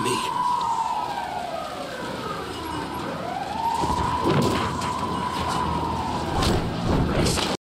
me.